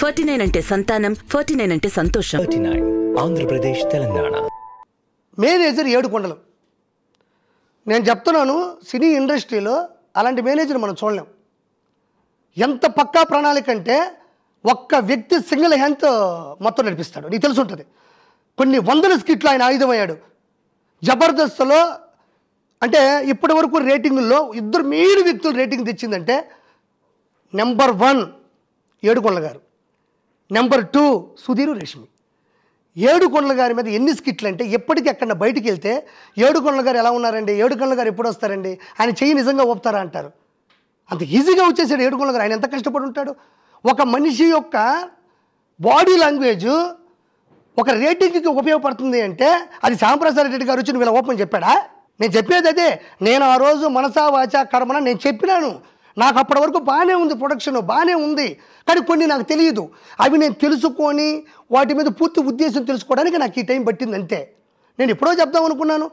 Forty nine అంటే సంతానం forty nine అంటే సంతోషం. Thirty nine Andhra Pradesh Telangana. Manager ఏడుకొండలు నేను చెప్తున్నాను సినీ ఇండస్ట్రీలో అలాంటి మేనేజర్ మనం చూడలేం. ఎంత పక్కా ప్రణాళిక అంటే ఒక్క వ్యక్తి సింగిల్ హ్యాండ్ మొత్తం నడిపిస్తాడు. నీకు తెలిసి ఉంటుంది. కొన్ని వందల స్కిట్లు ఆయన ఆయుధమయ్యాడు. జబర్దస్త్లో అంటే ఇప్పటి వరకు రేటింగుల్లో ఇద్దరు మెయిన్ వ్యక్తులు రేటింగ్ తెచ్చిందంటే నెంబర్ వన్ ఏడుకొండల గారు. Number two Sudheer Reshmi. ఏడుకొండల గారి మీద ఎన్ని స్కిట్లు అంటే ఎప్పటికీ అక్కడ బయటికి వెళ్తే ఏడుకొండల గారు ఎలా ఉన్నారండి? ఏడుకొండల గారు ఎప్పుడు వస్తారండి? ఆయన చెయ్యి నిజంగా ఒప్పుతారా అంటారు. అంత ఈజీగా వచ్చేసాడు ఏడుకొండల గారు. ఆయన ఎంత కష్టపడి ఉంటాడు? ఒక మనిషి యొక్క బాడీ లాంగ్వేజ్ ఒక రేటింగ్కి ఉపయోగపడుతుంది అంటే అది శ్యాంప్రసాద్ రెడ్డి గారు వచ్చి నువ్వు ఇలా ఓపెన్ చెప్పాడా? నేను చెప్పేది అదే. నేను ఆ రోజు మనసా వాచా కర్మన నేను చెప్పినాను. నాకు అప్పటి వరకు బాగానే ఉంది ప్రొడక్షన్ బాగానే ఉంది. కానీ కొన్ని నాకు తెలియదు. అవి నేను తెలుసుకొని వాటి మీద పూర్తి ఉద్దేశం తెలుసుకోవడానికి నాకు ఈ టైం పట్టింది అంతే. నేను ఎప్పుడో చెప్దాం అనుకున్నాను.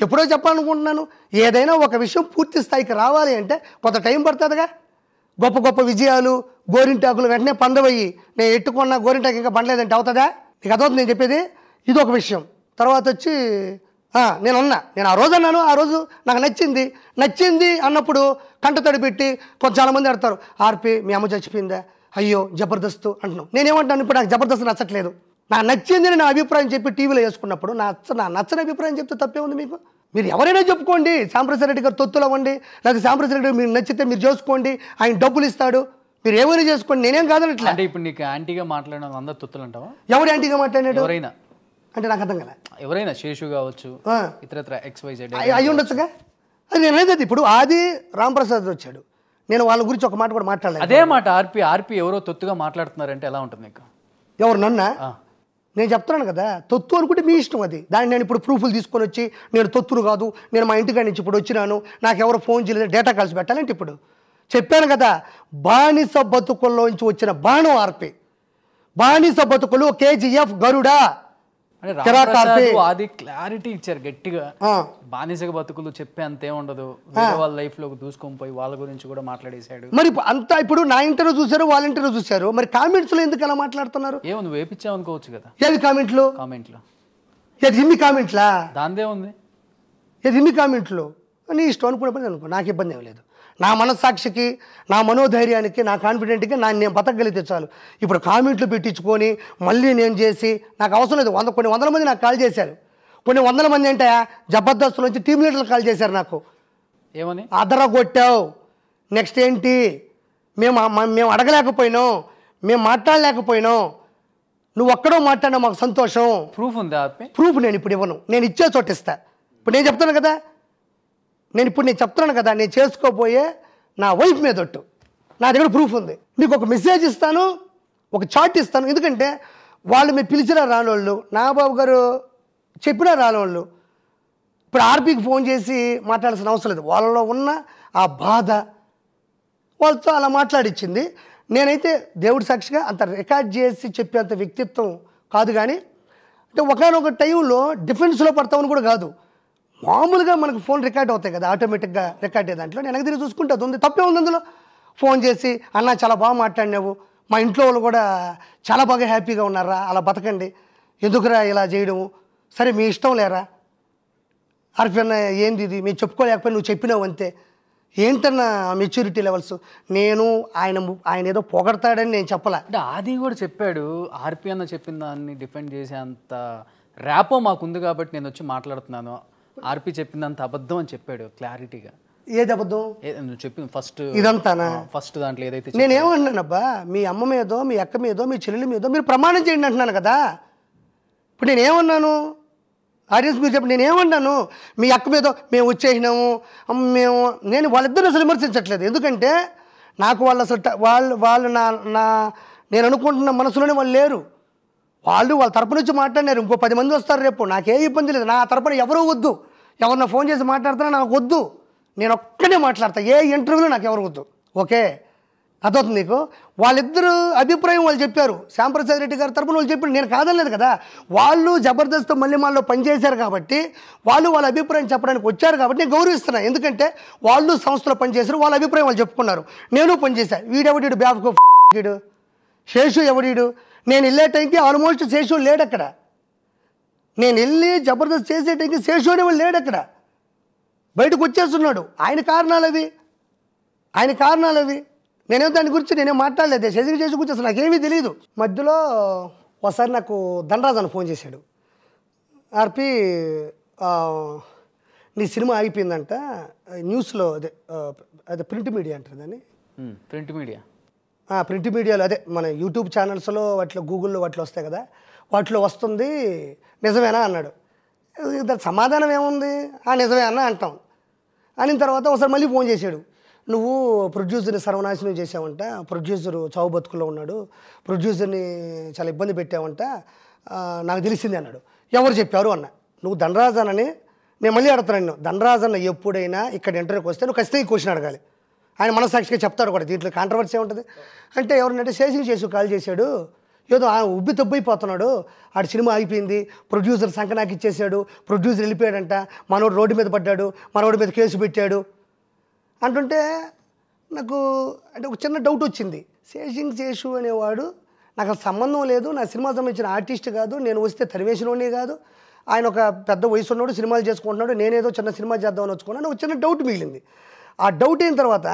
ఎప్పుడో చెప్పాలనుకుంటున్నాను. ఏదైనా ఒక విషయం పూర్తి స్థాయికి రావాలి అంటే కొంత టైం పడుతుందిగా. గొప్ప గొప్ప విజయాలు గోరింటాకులు వెంటనే పండవయ్యి. నేను ఎట్టుకున్న గోరింటాకు ఇంకా పండలేదంటే అవుతుందా? నీకు అదవుతుంది నేను చెప్పేది? ఇది ఒక విషయం. తర్వాత వచ్చి నేను అన్నా. నేను ఆ రోజు అన్నాను. ఆ రోజు నాకు నచ్చింది. నచ్చింది అన్నప్పుడు కంటతడి పెట్టి కొంచెం చాలామంది అడతారు ఆర్పి మీ అమ్మ చచ్చిపోయిందా? అయ్యో జబర్దస్త్ అంటున్నాను నేనేమంటాను ఇప్పుడు నాకు జబర్దస్త్ నచ్చట్లేదు. నా నచ్చింది నా అభిప్రాయం చెప్పి టీవీలో వేసుకున్నప్పుడు నా నచ్చ నా నచ్చని అభిప్రాయం చెప్తే తప్పే ఉంది మీకు? మీరు ఎవరైనా చెప్పుకోండి రెడ్డి గారు తొత్తులు అవ్వండి లేకపోతే రెడ్డి మీరు నచ్చితే మీరు చేసుకోండి ఆయన డబ్బులు ఇస్తాడు మీరు ఏమైనా చేసుకోండి నేనేం కాదనట్లే అంటే ఇప్పుడు నీకు యాంటీగా మాట్లాడిన అందరు తొత్తులు అంటావా? ఎవరు యాంటీగా మాట్లాడాడు ఎవరైనా. అంటే నాకు అర్థం కదా ఎవరైనా శేషు కావచ్చు ఇతరత్ర ఎక్స్ వై జెడ్ అయి ఉండొచ్చుగా? అది నేను అనేది ఇప్పుడు ఆది రాంప్రసాద్ వచ్చాడు. నేను వాళ్ళ గురించి ఒక మాట కూడా మాట్లాడలేదు. అదే మాట ఆర్పి ఆర్పి ఎవరో తొత్తుగా మాట్లాడుతున్నారంటే ఎలా ఉంటుంది నీకు? ఎవరు నన్నా. నేను చెప్తున్నాను కదా తొత్తు అనుకుంటే మీ ఇష్టం అది. దాన్ని నేను ఇప్పుడు ప్రూఫ్లు తీసుకొని వచ్చి నేను తొత్తును కాదు నేను మా ఇంటికాడ నుంచి ఇప్పుడు వచ్చినాను నాకు ఎవరు ఫోన్ చేయలేదు డేటా కాల్స్ పెట్టాలంటే ఇప్పుడు. చెప్పాను కదా బానిస బతుకుల్లోంచి వచ్చిన బాణం ఆర్పి. బానిస బతుకులు కేజీఎఫ్ గరుడా. ఆది క్లారిటీ ఇచ్చారు గట్టిగా. బానిసగా బతుకులు చెప్పే అంతే ఉండదు. వాళ్ళ లైఫ్లోకి దూసుకొని పోయి వాళ్ళ గురించి కూడా మాట్లాడేశాడు. మరి అంతా ఇప్పుడు నా ఇంటర్వ్యూ చూశారు వాళ్ళ ఇంటర్వ్యూ చూశారు. మరి కామెంట్స్లో ఎందుకు అలా మాట్లాడుతున్నారు? ఏమో నువ్వు వేపించావు అనుకోవచ్చు కదా. ఏది కామెంట్లు కామెంట్లో ఏది ఇన్ని కామెంట్లా దాందే ఉంది. ఇది ఇన్ని కామెంట్లు నీ ఇష్టం అనుకునే పని అనుకో నాకు ఇబ్బంది ఏం లేదు. నా మనస్సాక్షికి నా మనోధైర్యానికి నా కాన్ఫిడెంట్కి నా నేను బతకగలిగితే చాలు. ఇప్పుడు కామెంట్లు పెట్టించుకొని మళ్ళీ నేను చేసి నాకు అవసరం లేదు. వంద కొన్ని వందల మంది నాకు కాల్ చేశారు. కొన్ని వందల మంది అంటే జబర్దస్త్ నుంచి టీం లీడర్లు కాల్ చేశారు నాకు. ఏమని? అదర కొట్టావు నెక్స్ట్ ఏంటి? మేము మేము అడగలేకపోయినాం. మేము మాట్లాడలేకపోయినాం. నువ్వు ఒక్కడో మాట్లాడినా మాకు సంతోషం. ప్రూఫ్ ఉందా ప్రూఫ్ నేను ఇప్పుడు ఇవ్వను. నేను ఇచ్చే చోట ఇస్తా. ఇప్పుడు నేను చెప్తాను కదా? నేను ఇప్పుడు నేను చెప్తున్నాను కదా నేను చేసుకోబోయే నా వైఫ్ మీద ఒట్టు. నా దగ్గర ప్రూఫ్ ఉంది. నీకు ఒక మెసేజ్ ఇస్తాను ఒక చార్ట్ ఇస్తాను. ఎందుకంటే వాళ్ళు మీరు పిలిచినా రానోళ్ళు నాగబాబు గారు చెప్పినా రానోళ్ళు ఇప్పుడు ఆర్పీకి ఫోన్ చేసి మాట్లాడాల్సిన అవసరం లేదు. వాళ్ళలో ఉన్న ఆ బాధ వాళ్ళతో అలా మాట్లాడిచ్చింది. నేనైతే దేవుడి సాక్షిగా అంత రికార్డ్ చేసి చెప్పేంత వ్యక్తిత్వం కాదు కానీ అంటే ఒకనొక టైంలో డిఫెన్స్లో పడతామని కూడా కాదు. మామూలుగా మనకు ఫోన్ రికార్డ్ అవుతాయి కదా ఆటోమేటిక్గా రికార్డ్ అయ్యే దాంట్లో. నేను తిరిగి చూసుకుంటే అది ఉంది. తప్పే ఉంది అందులో. ఫోన్ చేసి అన్న చాలా బాగా మాట్లాడినావు. మా ఇంట్లో వాళ్ళు కూడా చాలా బాగా హ్యాపీగా ఉన్నారా? అలా బతకండి. ఎందుకురా ఇలా చేయడము సరే మీ ఇష్టం లేరా? ఆర్పిఎన్ ఏంది ఇది? మేము చెప్పుకోలేకపోయి నువ్వు చెప్పినావు అంతే. ఏంటన్నా మెచ్యూరిటీ లెవెల్స్ నేను ఆయన ఆయన ఏదో పొగడతాడని నేను చెప్పలే. అంటే ఆది కూడా చెప్పాడు. ఆర్పి అన్న చెప్పిన దాన్ని డిఫెండ్ చేసే అంత ర్యాపో మాకుంది కాబట్టి నేను వచ్చి మాట్లాడుతున్నాను. ఆర్పి చెప్పిందంత అబద్ధం అని చెప్పాడు క్లారిటీగా. ఏది అబద్ధం? నువ్వు చెప్పింది ఫస్ట్ ఇదంతానా? ఫస్ట్ దాంట్లో ఏదైతే నేనేమంటున్నానబ్బా మీ అమ్మ మీదో మీ అక్క మీదో మీ చెల్లెల మీదో మీరు ప్రమాణం చేయండి అంటున్నాను కదా. ఇప్పుడు నేనేమన్నాను? ఆడియన్స్ మీరు చెప్పండి నేనేమన్నాను? మీ అక్క మీద మేము వచ్చేసినాము మేము నేను వాళ్ళిద్దరిని అసలు విమర్శించట్లేదు. ఎందుకంటే నాకు వాళ్ళు అసలు వాళ్ళు వాళ్ళు నా నా నేను అనుకుంటున్న మనసులోనే వాళ్ళు లేరు. వాళ్ళు వాళ్ళ తరపు నుంచి మాట్లాడినారు. ఇంకో పది మంది వస్తారు రేపు. నాకే ఇబ్బంది లేదు. నా తరపున ఎవరూ వద్దు. ఎవరినో ఫోన్ చేసి మాట్లాడుతున్నా నాకు వద్దు. నేను ఒక్కడే మాట్లాడతా. ఏ ఇంటర్వ్యూలో నాకు ఎవరు వద్దు. ఓకే? అర్థవుతుంది నీకు? వాళ్ళిద్దరూ అభిప్రాయం వాళ్ళు చెప్పారు. శ్యాంప్రసాద్ రెడ్డి గారి తరపున వాళ్ళు చెప్పారు నేను కాదనలేదు కదా. వాళ్ళు జబర్దస్త్ మళ్ళీ మాల్లో పనిచేశారు కాబట్టి వాళ్ళు వాళ్ళ అభిప్రాయం చెప్పడానికి వచ్చారు కాబట్టి నేను గౌరవిస్తున్నాను ఎందుకంటే వాళ్ళు సంస్థలో పనిచేశారు వాళ్ళ అభిప్రాయం వాళ్ళు చెప్పుకున్నారు. నేను పనిచేశాను వీడెవడీడు బ్యాక్ వీడు? శేషు ఎవడీడు నేను వెళ్ళే టైంకి ఆల్మోస్ట్ శేషు లేడు అక్కడ నేను వెళ్ళి జబర్దస్త్ చేసే టైంకి శేషు అనేవాడు లేడు అక్కడ. బయటకు వచ్చేస్తున్నాడు. ఆయన కారణాలు అవి ఆయన కారణాలు అవి నేనేం దాని గురించి నేనేం మాట్లాడలేదు. శశి చేసి అసలు నాకేమీ తెలియదు మధ్యలో ఒకసారి నాకు ధనరాజు అని ఫోన్ చేశాడు. ఆర్పి నీ సినిమా అయిపోయిందంట న్యూస్లో అదే అదే ప్రింట్ మీడియా అంటారు దాన్ని. Print media. ప్రింట్ మీడియాలో అదే మన యూట్యూబ్ ఛానల్స్లో వాటిలో గూగుల్లో వాటిలో వస్తాయి కదా. వాటిలో వస్తుంది నిజమేనా అన్నాడు. దాని సమాధానం ఏముంది? ఆ నిజమే అన్న అంటాం. అని తర్వాత ఒకసారి మళ్ళీ ఫోన్ చేశాడు. నువ్వు ప్రొడ్యూసర్ని సర్వనాశనం చేసావంట ప్రొడ్యూసర్ చావు బతుకులో ఉన్నాడు ప్రొడ్యూసర్ని చాలా ఇబ్బంది పెట్టావంట నాకు తెలిసింది అన్నాడు. ఎవరు చెప్పారు అన్న. నువ్వు ధనరాజనని నేను మళ్ళీ అడుగుతున్నాను నేను ధనరాజన్న ఎప్పుడైనా ఇక్కడ ఇంటర్వ్యూకి వస్తే నువ్వు ఖచ్చితంగా క్వశ్చన్ అడగాలి. ఆయన మనసాక్షిగా చెప్తాడు కూడా దీంట్లో కాంట్రవర్సీ ఉంటుంది అంటే ఎవరినంటే శేషింగ్ చేసి కాల్ చేశాడు. ఏదో ఆ ఉబ్బి తబ్బైపోతున్నాడు ఆడి సినిమా అయిపోయింది ప్రొడ్యూసర్ సంకనాకి ఇచ్చేసాడు ప్రొడ్యూసర్ వెళ్ళిపోయాడంట. మనోడు రోడ్డు మీద పడ్డాడు. మనోడి మీద కేసు పెట్టాడు. అంటుంటే నాకు అంటే ఒక చిన్న డౌట్ వచ్చింది. శేషింగ్ శేషు అనేవాడు నాకు అసలు సంబంధం లేదు. నా సినిమా సంబంధించిన ఆర్టిస్ట్ కాదు. నేను వస్తే తరివేసినోడే కాదు. ఆయన ఒక పెద్ద వయసు ఉన్నాడు సినిమాలు చేసుకుంటున్నాడు. నేనేదో చిన్న సినిమా చేద్దామని వచ్చుకున్నాను. ఒక చిన్న డౌట్ మిగిలింది. ఆ డౌట్ అయిన తర్వాత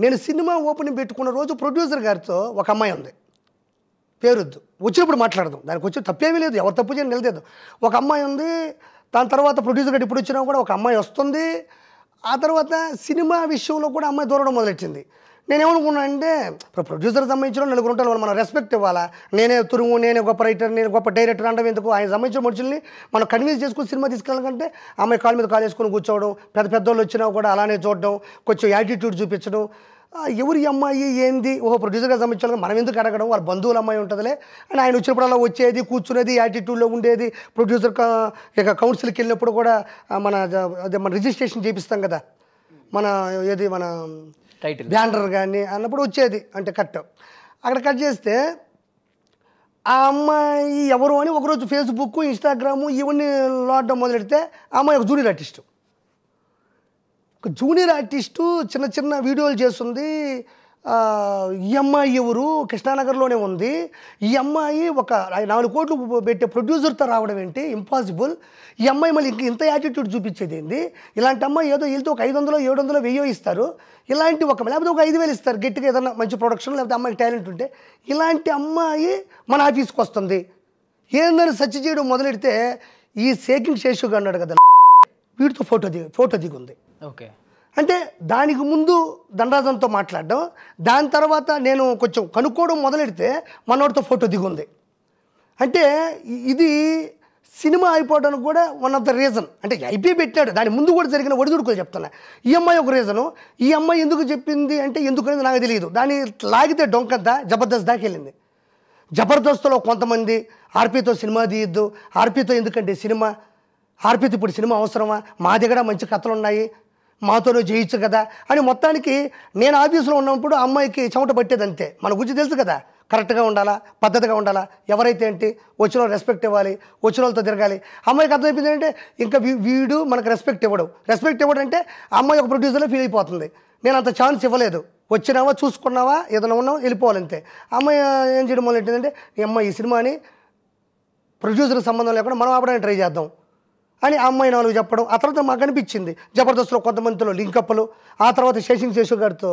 నేను సినిమా ఓపెనింగ్ పెట్టుకున్న రోజు ప్రొడ్యూసర్ గారితో ఒక అమ్మాయి ఉంది. పేరొద్దు. వచ్చినప్పుడు మాట్లాడదాం. దానికి వచ్చి తప్పేమీ లేదు. ఎవరు తప్పు చేయని నిలదేద్దాం ఒక అమ్మాయి ఉంది. దాని తర్వాత ప్రొడ్యూసర్ గారు ఇప్పుడు వచ్చినా కూడా ఒక అమ్మాయి వస్తుంది. ఆ తర్వాత సినిమా విషయంలో కూడా అమ్మాయి దూరడం మొదలెట్టింది. నేనేమనుకున్నా అంటే ఇప్పుడు ప్రొడ్యూసర్ సంబంధించిన నలుగురు ఉంటారు వాళ్ళు మనం రెస్పెక్ట్ ఇవ్వాలా? నేనే తురుము నేనే గొప్ప రైటర్ నేను గొప్ప డైరెక్టర్ అంటే ఎందుకు? ఆయన సంబంధించిన మనుషుల్ని మనం కన్విన్స్ చేసుకుని సినిమా తీసుకెళ్ళాలంటే అమ్మాయి కాళ్ళ మీద కాలు వేసుకొని కూర్చోవడం పెద్ద పెద్దోళ్ళు వచ్చినా కూడా అలానే చూడడం కొంచెం యాటిట్యూడ్ చూపించడం ఎవరి అమ్మాయి ఏంది? ఓహో ప్రొడ్యూసర్గా సంబంధించిన మనం ఎందుకు అడగడం? వాళ్ళ బంధువుల అమ్మాయి ఉంటుందిలే. అని ఆయన వచ్చినప్పుడల్లా వచ్చేది కూర్చునేది యాటిట్యూడ్లో ఉండేది. ప్రొడ్యూసర్ ఇక కౌన్సిల్కి వెళ్ళినప్పుడు కూడా మన అదే మన రిజిస్ట్రేషన్ చేపిస్తాం కదా. మన ఏది మన టైటిల్ బ్యానర్ కానీ అన్నప్పుడు వచ్చేది అంటే కట్ అక్కడ కట్ చేస్తే ఆ అమ్మాయి ఎవరు అని ఒకరోజు ఫేస్బుక్ ఇన్స్టాగ్రాము ఇవన్నీ లాడడం మొదలెడితే ఆ అమ్మాయి ఒక జూనియర్ ఆర్టిస్టు ఒక జూనియర్ ఆర్టిస్టు చిన్న చిన్న వీడియోలు చేస్తుంది. ఈ అమ్మాయి ఎవరు? కృష్ణానగర్లోనే ఉంది. ఈ అమ్మాయి ఒక నాలుగు కోట్లు పెట్టే ప్రొడ్యూసర్తో రావడం ఏంటి? ఇంపాసిబుల్. ఈ అమ్మాయి మళ్ళీ ఇంక ఇంత యాటిట్యూడ్ చూపించేది ఏంది? ఇలాంటి అమ్మాయి ఏదో వీళ్ళతో ఒక ఐదు వందలు ఏడు వందలు వెయ్యో ఇస్తారు. ఇలాంటి ఒక లేకపోతే ఒక ఐదు వేలు ఇస్తారు గట్టిగా ఏదన్నా మంచి ప్రొడక్షన్ లేకపోతే అమ్మాయికి టాలెంట్ ఉంటే. ఇలాంటి అమ్మాయి మన ఆఫీస్కి వస్తుంది. ఏందని సర్చ్ చేయడం మొదలెడితే ఈ సేకింగ్ శేషుగా అన్నాడు కదా వీడితో ఫోటో దిగి ఫోటో దిగుంది. ఓకే. అంటే దానికి ముందు దండరాజంతో మాట్లాడడం దాని తర్వాత నేను కొంచెం కనుక్కోవడం మొదలెడితే మనోడితో ఫోటో దిగుంది. అంటే ఇది సినిమా అయిపోవడానికి కూడా వన్ ఆఫ్ ద రీజన్ అంటే ఐపీ పెట్టాడు దాని ముందు కూడా జరిగిన ఒడిదుడుకులు చెప్తున్నా. ఈ అమ్మాయి ఒక రీజను ఈ అమ్మాయి ఎందుకు చెప్పింది అంటే ఎందుకు అనేది నాకు తెలియదు. దాన్ని లాగితే డొంకంతా జబర్దస్త్ దాకా వెళ్ళింది. జబర్దస్త్లో కొంతమంది ఆర్పీతో సినిమా తీయద్దు ఆర్పీతో ఎందుకంటే సినిమా ఆర్పీతో ఇప్పుడు సినిమా అవసరమా మా దగ్గర మంచి కథలు ఉన్నాయి మాతోనే చేయొచ్చు కదా అని మొత్తానికి నేను ఆఫీసులో ఉన్నప్పుడు అమ్మాయికి చెమట పట్టేది అంతే మన గురించి తెలుసు కదా. కరెక్ట్గా ఉండాలా? పద్ధతిగా ఉండాలా? ఎవరైతే ఏంటి? వచ్చిన వాళ్ళు రెస్పెక్ట్ ఇవ్వాలి. వచ్చిన వాళ్ళతో తిరగాలి. అమ్మాయికి అర్థమైపోయింది అంటే ఇంకా వీడు మనకు రెస్పెక్ట్ ఇవ్వడు. రెస్పెక్ట్ ఇవ్వడం అంటే అమ్మాయి ఒక ప్రొడ్యూసర్లో ఫీల్ అయిపోతుంది. నేను అంత ఛాన్స్ ఇవ్వలేదు. వచ్చినావా? చూసుకున్నావా? ఏదైనా ఉన్నావా? వెళ్ళిపోవాలంతే. అమ్మాయి ఏం చేయడం మొదలెట్టిందంటే ఈ అమ్మాయి ఈ సినిమాని ప్రొడ్యూసర్కి సంబంధం లేకుండా మనం ఆపడానికి ట్రై చేద్దాం. అని ఆ అమ్మాయి నాలుగు చెప్పడం ఆ తర్వాత మాకు అనిపించింది. జబర్దస్త్లో కొంతమందిలో లింకప్లు ఆ తర్వాత శేషింగ్ శేషు గారితో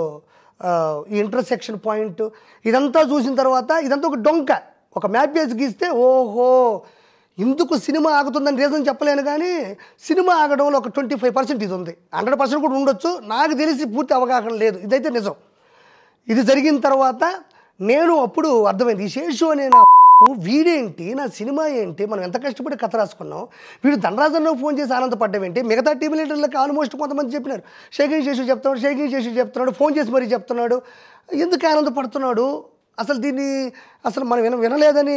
ఈ ఇంటర్సెక్షన్ పాయింట్ ఇదంతా చూసిన తర్వాత ఇదంతా ఒక డొంక. ఒక మ్యాప్ వేసి గీస్తే ఓహో ఎందుకు సినిమా ఆగుతుందని రీజన్ చెప్పలేను కానీ సినిమా ఆగడంలో ఒక ట్వంటీ ఫైవ్ పర్సెంట్ ఇది ఉంది. హండ్రెడ్ పర్సెంట్ కూడా ఉండొచ్చు. నాకు తెలిసి పూర్తి అవగాహన లేదు. ఇదైతే నిజం. ఇది జరిగిన తర్వాత నేను అప్పుడు అర్థమైంది. ఈ శేషు అనే నా వీడేంటి నా సినిమా ఏంటి మనం ఎంత కష్టపడి కథ రాసుకున్నాం వీడు ధనరాజన్లో ఫోన్ చేసి ఆనందపడ్డం ఏంటి మిగతా టీవీ లీడర్లకు ఆల్మోస్ట్ కొంతమంది చెప్పినారు. షేకింగ్ చేసి చెప్తున్నాడు షేకింగ్ చేసి చెప్తున్నాడు ఫోన్ చేసి మరీ చెప్తున్నాడు. ఎందుకు ఆనందపడుతున్నాడు? అసలు దీన్ని అసలు మనం విన వినలేదని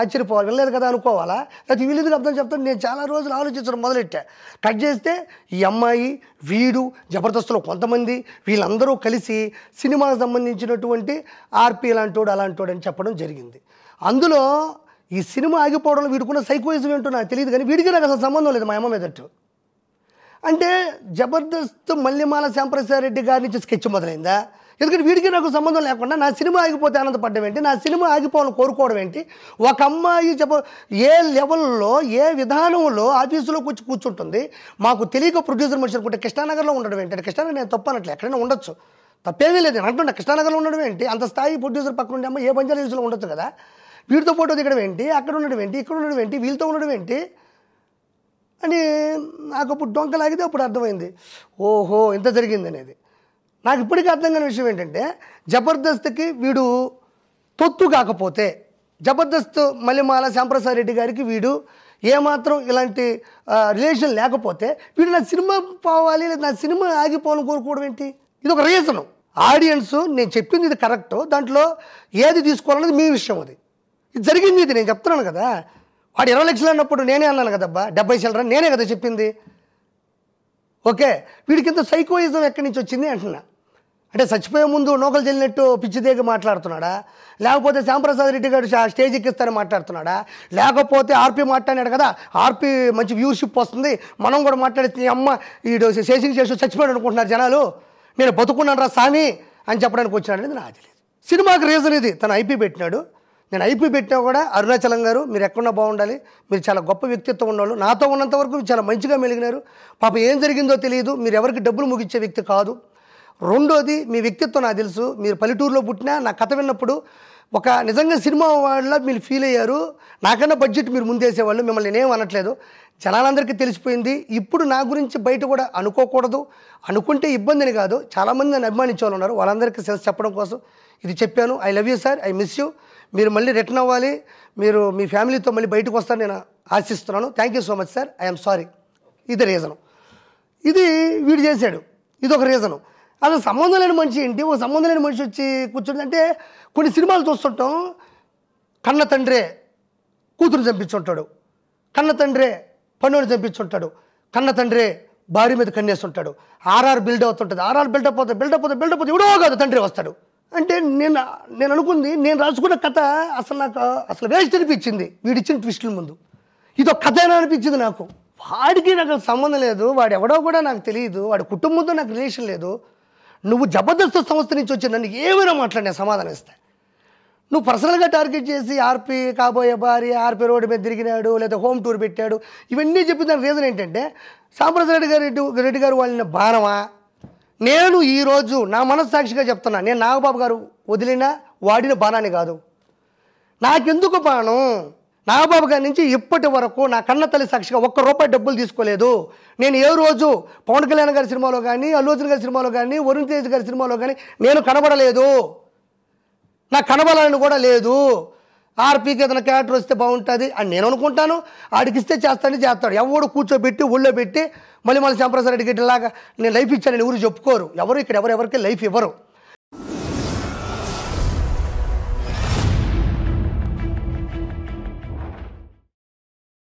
ఆశ్చర్యపోవాలి. వినలేదు కదా అనుకోవాలా? లేకపోతే వీళ్ళు అర్థం చెప్తాను నేను చాలా రోజులు ఆలోచించడం మొదలెట్టా. కట్ చేస్తే ఈ అమ్మాయి వీడు జబర్దస్త్లో కొంతమంది వీళ్ళందరూ కలిసి సినిమాకు సంబంధించినటువంటి ఆర్పి లాంటోడు అలాంటోడు అని చెప్పడం జరిగింది. అందులో ఈ సినిమా ఆగిపోవడంలో వీడుకున్న సైకోయిజం ఏంటో నాకు తెలియదు కానీ వీడికి నాకు అసలు సంబంధం లేదు మా అమ్మ మీదట్టు. అంటే జబర్దస్త్ మల్లెమాల శ్యాంప్రసాద్ రెడ్డి గారి నుంచి స్కెచ్ మొదలైందా? ఎందుకంటే వీడికి నాకు సంబంధం లేకుండా నా సినిమా ఆగిపోతే ఆనందపడడం ఏంటి? నా సినిమా ఆగిపోవాలని కోరుకోవడం ఏంటి? ఒక అమ్మాయి చెప్ప ఏ లెవెల్లో ఏ విధానంలో ఆఫీసులో కూర్చు కూర్చుంటుంది? మాకు తెలియక ప్రొడ్యూసర్ మనిషి అనుకుంటే కృష్ణానగర్లో ఉండడం ఏంటి? అంటే కృష్ణానగర్ నేను తప్పు ఎక్కడైనా ఉండొచ్చు. తప్పేమీ లేదు నేను అంటున్నా కృష్ణానగర్లో ఉండడం ఏంటి? అంత స్థాయి ప్రొడ్యూసర్ పక్కన ఉండే అమ్మ ఏ బంజారా హిల్స్లో ఉండొచ్చు కదా? వీడితో ఫోటో దిగడం ఏంటి? అక్కడ ఉండడం ఏంటి? ఇక్కడ ఉండడం ఏంటి? వీళ్ళతో ఉండడం ఏంటి? అని నాకు అప్పుడు డొంకలాగితే అప్పుడు అర్థమైంది. ఓహో ఇంత జరిగింది అనేది నాకు ఇప్పటికీ అర్థం కాని విషయం ఏంటంటే జబర్దస్త్కి వీడు తొత్తు కాకపోతే జబర్దస్త్ మల్లెమాల శ్యాంప్రసాద్ రెడ్డి గారికి వీడు ఏమాత్రం ఇలాంటి రిలేషన్ లేకపోతే వీడు నా సినిమా పోవాలి లేదా నా సినిమా ఆగిపోవాలని కోరుకోవడం ఏంటి? ఇది ఒక రీజను ఆడియన్స్ నేను చెప్పింది ఇది కరెక్ట్ దాంట్లో ఏది తీసుకోవాలనేది మీ విషయం అది. ఇది జరిగింది ఇది నేను చెప్తున్నాను కదా. వాడు ఇరవై లక్షలు అన్నప్పుడు నేనే అన్నాను కదబ్బా డెబ్బై చిల్లర నేనే కదా చెప్పింది. ఓకే వీడికింత సైకోయిజం ఎక్కడి నుంచి వచ్చింది అంటున్నా. అంటే చచ్చిపోయే ముందు నూకలు చెల్లినట్టు పిచ్చిదేగి మాట్లాడుతున్నాడా? లేకపోతే శ్యాంప్రసాద్ రెడ్డి గారు స్టేజ్ ఎక్కిస్తారని మాట్లాడుతున్నాడా? లేకపోతే ఆర్పి మాట్లాడాడు కదా ఆర్పి మంచి వ్యూషిప్ వస్తుంది మనం కూడా మాట్లాడితే అమ్మ ఈ శేషింగ్ చేసి చచ్చిపోయాడు అనుకుంటున్నారు జనాలు. నేను బతుకున్నాను రా సామి అని చెప్పడానికి వచ్చినాడు అనేది నాకు తెలియదు. సినిమాకి రీజన్ ఇది తను ఐపీ పెట్టినాడు. నేను ఐపీ పెట్టినా కూడా అరుణాచలం గారు మీరు ఎక్కడున్నా బాగుండాలి. మీరు చాలా గొప్ప వ్యక్తిత్వం ఉన్నవాళ్ళు. నాతో ఉన్నంత వరకు మీరు చాలా మంచిగా మెలిగినారు. పాప ఏం జరిగిందో తెలియదు. మీరు ఎవరికి డబ్బులు ముగించే వ్యక్తి కాదు. రెండోది మీ వ్యక్తిత్వం నాకు తెలుసు. మీరు పల్లెటూరులో పుట్టినా నా కథ విన్నప్పుడు ఒక నిజంగా సినిమా వాళ్ళ మీరు ఫీల్ అయ్యారు. నాకన్నా బడ్జెట్ మీరు ముందేసేవాళ్ళు మిమ్మల్ని నేనేం అనట్లేదు. జనాలందరికీ తెలిసిపోయింది. ఇప్పుడు నా గురించి బయట కూడా అనుకోకూడదు. అనుకుంటే ఇబ్బందిని కాదు. చాలామంది నన్ను అభిమానించే వాళ్ళు ఉన్నారు. వాళ్ళందరికీ సెల్స్ చెప్పడం కోసం ఇది చెప్పాను. I love you sir I miss you మీరు మళ్ళీ రిటర్న్ అవ్వాలి. మీరు మీ ఫ్యామిలీతో మళ్ళీ బయటకు వస్తారని నేను ఆశిస్తున్నాను. Thank you so much sir I'm sorry ఇది రీజను ఇది వీడు చేశాడు. ఇది ఒక రీజను అసలు సంబంధం లేని మనిషి ఏంటి? ఒక సంబంధం లేని మనిషి వచ్చి కూర్చుంది అంటే కొన్ని సినిమాలు చూస్తుంటాం. కన్న తండ్రే కూతురు చంపించుంటాడు. కన్న తండ్రే పన్నుని చంపించుంటాడు. కన్న తండ్రే భార్య మీద కన్నేస్తుంటాడు. ఆర్ఆర్ బిల్డ్ అవుతుంటుంది. ఆర్ఆర్ బిల్డప్ అవుతుంది బిల్డప్ అవుతుంది బిల్డప్ అవుతుంది ఎవడో కాదు తండ్రి వస్తాడు. అంటే నేను నేను అనుకుంది నేను రాసుకున్న కథ అసలు నాకు అసలు వేస్ట్ అనిపించింది. వీడిచ్చిన ట్విస్టుల ముందు. ఇది ఒక కథ అనిపించింది నాకు. వాడికి నాకు సంబంధం లేదు. వాడు ఎవడో కూడా నాకు తెలియదు వాడి కుటుంబంతో నాకు రిలేషన్ లేదు. నువ్వు జబర్దస్త్ సంస్థ నుంచి వచ్చి నన్ను ఏమైనా మాట్లాడినా సమాధానం ఇస్తా. నువ్వు పర్సనల్గా టార్గెట్ చేసి ఆర్పీ కాబోయే భార్య ఆర్పీ రోడ్డు మీద తిరిగినాడు లేదా హోమ్ టూర్ పెట్టాడు ఇవన్నీ చెప్పిన దాని రీజన్ ఏంటంటే సాంప్రదాయ రెడ్డి గారు రెడ్డి రెడ్డి గారు వాళ్ళని బాణమా నేను ఈరోజు నా మనస్సాక్షిగా చెప్తున్నా నేను నాగబాబు గారు వదిలిన వాడిన బాణాన్ని కాదు. నాకెందుకు బాణం? నాగబాబు గారి నుంచి ఇప్పటి వరకు నా కన్న తల్లి సాక్షిగా ఒక్క రూపాయి డబ్బులు తీసుకోలేదు. నేను ఏ రోజు పవన్ కళ్యాణ్ గారి సినిమాలో కానీ అల్లు అర్జున్ గారి సినిమాలో కానీ వరుణ్ తేజ్ గారి సినిమాలో కానీ నేను కనబడలేదు. నాకు కనబడాలని కూడా లేదు. ఆర్పీకి ఏదైనా క్యారెక్టర్ వస్తే బాగుంటుంది అని నేను అనుకుంటాను. ఆడికి ఇస్తే చేస్తానని చేస్తాడు. ఎవడు కూర్చోబెట్టి ఊళ్ళో పెట్టి మళ్ళీ మళ్ళీ శ్యాంప్రసాద్ రెడ్డి లాగా నేను లైఫ్ ఇచ్చానని ఊరు చెప్పుకోరు. ఎవరు ఇక్కడ ఎవరెవరికి లైఫ్ ఇవ్వరు.